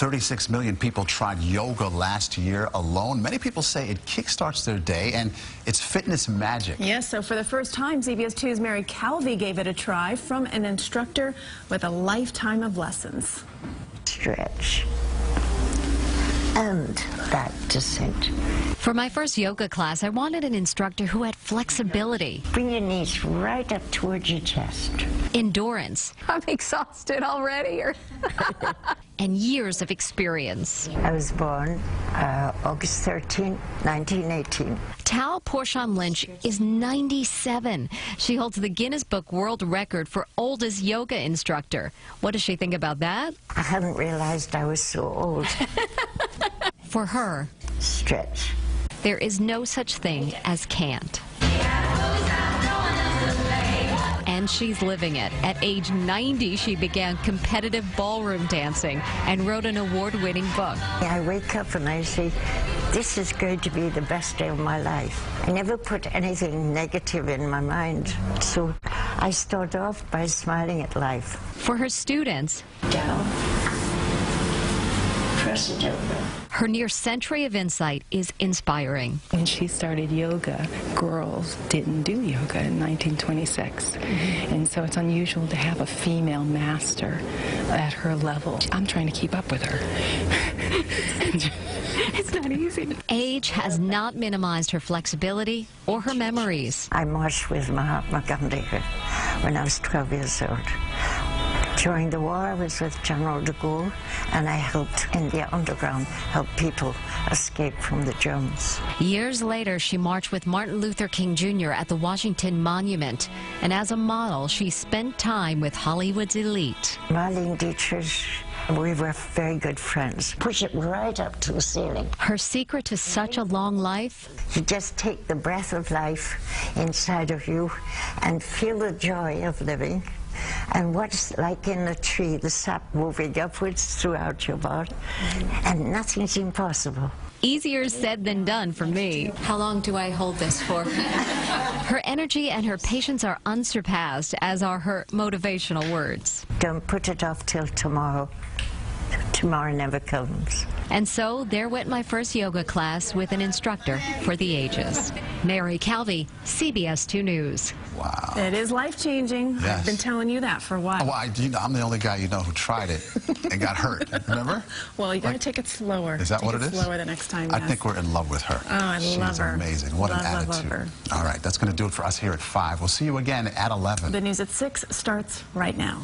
36 million people tried yoga last year alone. Many people say it kickstarts their day and it's fitness magic. Yes, so for the first time, CBS 2's Mary Calvi gave it a try from an instructor with a lifetime of lessons. Stretch and back to center. For my first yoga class, I wanted an instructor who had flexibility. Bring your knees right up towards your chest. Endurance. I'm exhausted already. and years of experience. I was born uh, August 13, 1918. Tao Porchon Lynch is 97. She holds the Guinness Book World Record for oldest yoga instructor. What does she think about that? I hadn't realized I was so old. For her, stretch. There is no such thing as can't. And she's living it. At age 90, she began competitive ballroom dancing and wrote an award-winning book. I wake up and I say, this is going to be the best day of my life. I never put anything negative in my mind. So I start off by smiling at life. For her students, down her near century of insight is inspiring. When she started yoga, girls didn't do yoga in 1926. Mm-hmm. And so it's unusual to have a female master at her level. I'm trying to keep up with her. it's not easy. Age has not minimized her flexibility or her memories. I marched with Mahatma Gandhi when I was 12 years old. During the war, I was with General de Gaulle, and I helped in the underground help people escape from the Germans. Years later, she marched with Martin Luther King Jr. at the Washington Monument, and as a model, she spent time with Hollywood's elite. Marlene Dietrich we were very good friends. Push it right up to the ceiling. Her secret to such a long life? You just take the breath of life inside of you and feel the joy of living and what's like in a tree, the sap moving upwards throughout your body, and nothing's impossible. Easier said than done for me. How long do I hold this for? her energy and her patience are unsurpassed, as are her motivational words. Don't put it off till tomorrow. Tomorrow never comes. And so there went my first yoga class with an instructor for the ages. Mary Calvi, CBS 2 News. Wow. It is life-changing. Yes. I've been telling you that for a while. Oh, well, I, am the only guy you know who tried it and got hurt. Remember? Well, you got to take it slower. Is that take what it, it is? slower the next time. I yes. think we're in love with her. Oh, I She's love her. She's amazing. What love, an attitude. Love, love her. All right, that's going to do it for us here at 5. We'll see you again at 11. The news at 6 starts right now.